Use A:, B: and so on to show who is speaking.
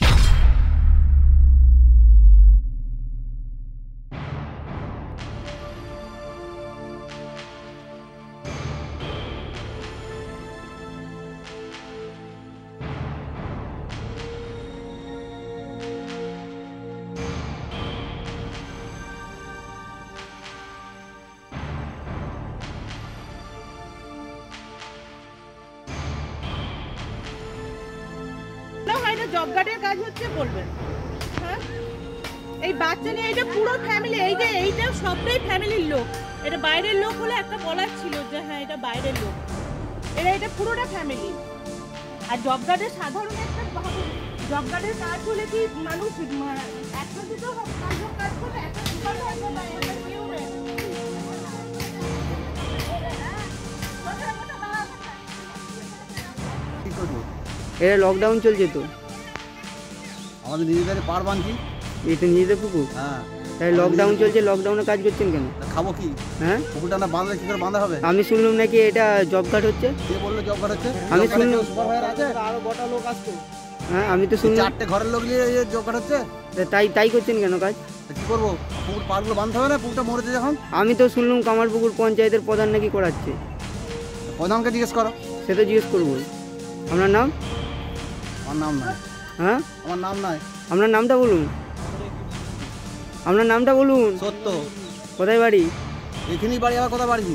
A: না জব কার্ডের কাজ হচ্ছে বলবেন হ্যাঁ? এই বাচ্চা নিয়ে এটা পুরো ফ্যামিলি এই যে এইটা সবটাই ফ্যামিলির লোক। এটা বাইরের লোক হলে একটা বলার ছিল যে হ্যাঁ এটা বাইরের লোক। এরা, এটা পুরোটা ফ্যামিলি আর জব কার্ডের সাধারণ একটা জব কার্ডের কাজ হলে কি মানুষ একটা এটা
B: এটা লকডাউন চলছে তো।
C: আমাদের নিজেদের পার বাঁধি
B: এটা নিজেদের পুকুর?
C: হ্যাঁ।
B: তাই লকডাউন চলছে লকডাউনে কাজ করছেন কেন?
C: তা খাব কি?
B: হ্যাঁ?
C: পুকুরটা না বাঁধলে কি করে বাঁধা হবে?
B: আমি শুনলাম নাকি এটা জব কার্ড হচ্ছে।
C: কে বলল জব কার্ড হচ্ছে?
B: আমি শুনলাম-
C: সুপারভাইজার আছে?
D: আরও গোটা লোক আসতো
B: হ্যাঁ আমি তো শুনলাম
C: চারটে ঘরের লোক নিয়ে এই জব কার্ড হচ্ছে?
B: তা তাই তাই করছেন কেন কাজ?
C: তা কি করব? পুকুর পারগুলো বাঁধতে হবে না? পুকুরটা মরেছে যখন?
B: আমি তো শুনলাম কামারপুকুর পঞ্চায়েতের প্রধান নাকি করাচ্ছে।
C: প্রধানকে জিজ্ঞেস করো।
B: সে তো জিজ্ঞেস করব আপনার নাম?
C: আমার নাম নাই
B: হ্যাঁ?
C: আমার নাম নাই।
B: আপনার নামটা বলুন। আপনার নামটা বলুন।
C: সত্য।
B: কোথায় বাড়ি?
C: এখানেই বাড়ি আবার কোথায় বাড়ি